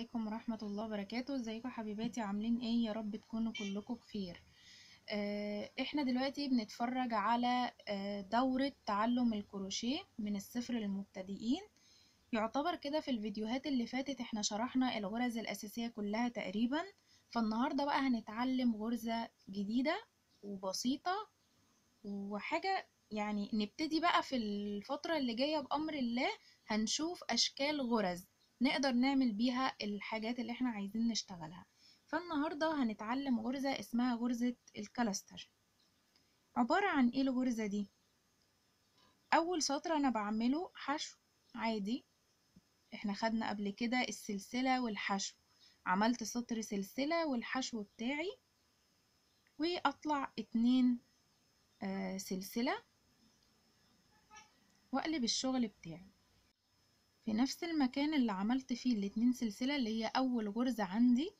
عليكم ورحمة الله وبركاته. ازيكم حبيباتي؟ عاملين إيه؟ يا رب تكونوا كلكم بخير. آه، إحنا دلوقتي بنتفرج على آه، دورة تعلم الكروشيه من الصفر للمبتدئين. يعتبر كده في الفيديوهات اللي فاتت إحنا شرحنا الغرز الأساسية كلها تقريبا. فالنهاردة بقى هنتعلم غرزة جديدة وبسيطة. وحاجة يعني نبتدي بقى في الفترة اللي جاية بأمر الله هنشوف أشكال غرز. نقدر نعمل بيها الحاجات اللي إحنا عايزين نشتغلها. فالنهاردة هنتعلم غرزة اسمها غرزة الكلاستر. عبارة عن إيه الغرزة دي؟ أول سطر أنا بعمله حشو عادي. إحنا خدنا قبل كده السلسلة والحشو. عملت سطر سلسلة والحشو بتاعي وأطلع اتنين آه سلسلة وأقلب الشغل بتاعي. في نفس المكان اللي عملت فيه الاتنين سلسلة اللي هي أول غرزة عندي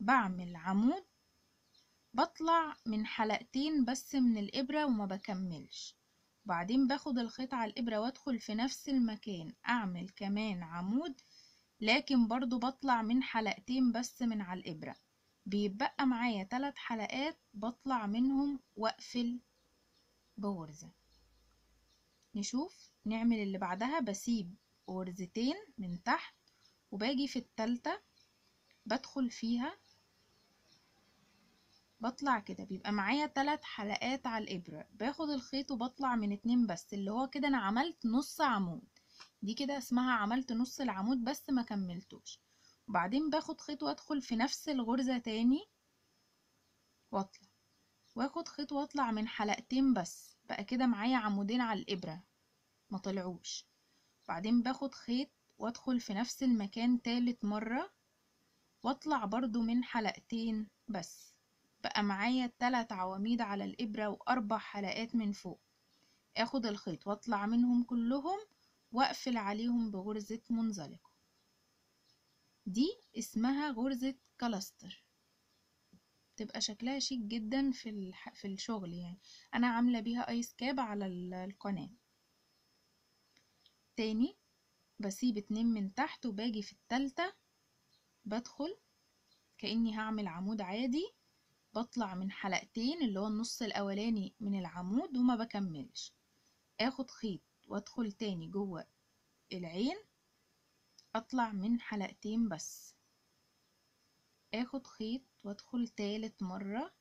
بعمل عمود بطلع من حلقتين بس من الإبرة وما بكملش. وبعدين باخد الخيط على الإبرة وادخل في نفس المكان أعمل كمان عمود لكن برضو بطلع من حلقتين بس من على الإبرة. بيبقى معايا تلات حلقات بطلع منهم وأقفل بغرزة. نشوف نعمل اللي بعدها بسيب غرزتين من تحت وباجي في التالتة بدخل فيها. بطلع كده بيبقى معايا تلات حلقات على الإبرة. باخد الخيط وبطلع من اتنين بس اللي هو كده أنا عملت نص عمود. دي كده اسمها عملت نص العمود بس ما كملتوش. وبعدين باخد خيط وأدخل في نفس الغرزة تاني واطلع. واخد خيط وأطلع من حلقتين بس بقى كده معايا عمودين على الإبرة. ما طلعوش. بعدين باخد خيط وادخل في نفس المكان تالت مرة واطلع برضو من حلقتين بس. بقى معايا تلات عواميد على الإبرة وأربع حلقات من فوق. آخد الخيط واطلع منهم كلهم واقفل عليهم بغرزة منزلقة. دي اسمها غرزة cluster. تبقى شكلها شيك جدا في. في الشغل يعني. أنا عاملة بيها ice cap على القناة. تاني بسيب اتنين من تحت وباجي في التالتة بدخل كأني هعمل عمود عادي بطلع من حلقتين اللي هو النص الأولاني من العمود وما بكملش. آخد خيط وادخل تاني جوه العين أطلع من حلقتين بس. آخد خيط وادخل تالت مرة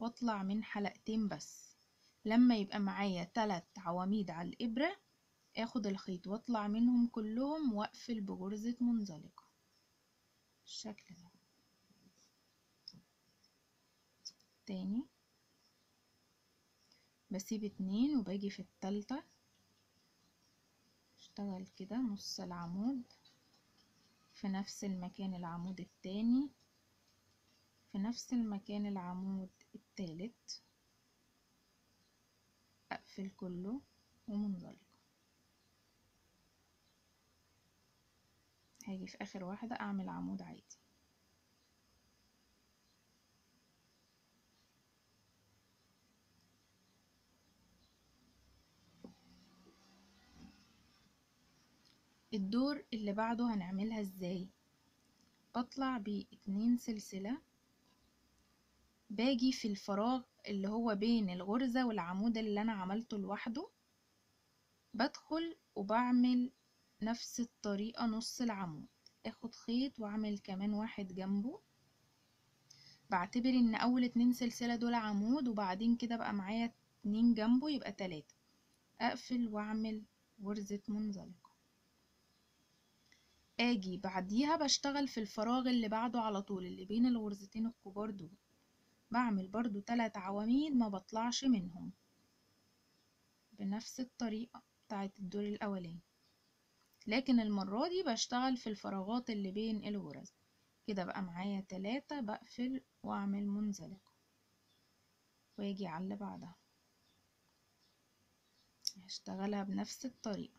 واطلع من حلقتين بس. لما يبقى معايا تلات عواميد على الإبرة آخد الخيط واطلع منهم كلهم واقفل بغرزة منزلقة. بالشكل ده. تاني. بسيب اتنين وباجي في التالتة. اشتغل كده نص العمود. في نفس المكان العمود التاني. في نفس المكان العمود التالت. أقفل كله ومنزلقة هاجي في آخر واحدة أعمل عمود عادي. الدور اللي بعده هنعملها إزاي؟ بطلع باتنين سلسلة. باجي في الفراغ اللي هو بين الغرزة والعمود اللي أنا عملته لوحده. بدخل وبعمل نفس الطريقة نص العمود. اخد خيط واعمل كمان واحد جنبه. بعتبر إن أول اتنين سلسلة دول عمود وبعدين كده بقى معايا اتنين جنبه يبقى تلاتة. أقفل واعمل غرزة منزلقة. آجي بعديها بشتغل في الفراغ اللي بعده على طول اللي بين الغرزتين الكبار دول. بعمل برضو تلات عواميد ما بطلعش منهم. بنفس الطريقة بتاعت الدور الأولاني. لكن المرة دي بشتغل في الفراغات اللي بين الغرز. كده بقى معايا تلاتة بقفل وأعمل منزلقة واجي على اللي بعدها. هشتغلها بنفس الطريقة.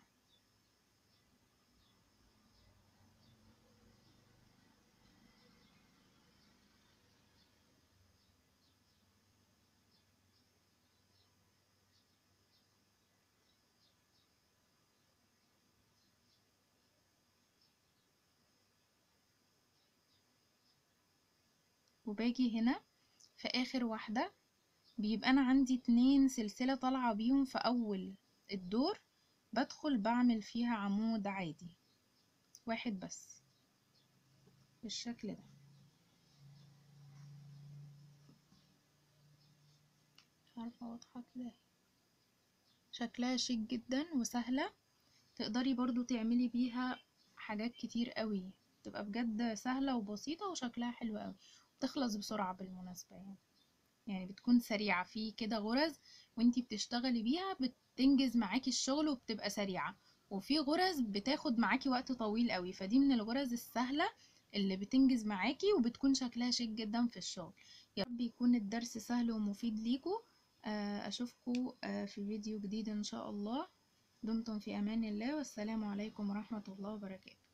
وباجي هنا في آخر واحدة بيبقى أنا عندي اتنين سلسلة طالعة بيهم في أول الدور بدخل بعمل فيها عمود عادي. واحد بس. بالشكل ده. عارفة واضحة كده. شكلها شيك جدا وسهلة. تقدري برضو تعملي بيها حاجات كتير قوي. تبقى بجد سهلة وبسيطة وشكلها حلو قوي. بتخلص بسرعة بالمناسبة يعني. يعني بتكون سريعة في كده غرز وانتي بتشتغلي بيها بتنجز معاكي الشغل وبتبقى سريعة. وفي غرز بتاخد معاكي وقت طويل قوي فدي من الغرز السهلة اللي بتنجز معاكي وبتكون شكلها شيك جدا في الشغل. يا رب يكون الدرس سهل ومفيد ليكوا اشوفكوا في فيديو جديد إن شاء الله. دمتم في أمان الله والسلام عليكم ورحمة الله وبركاته.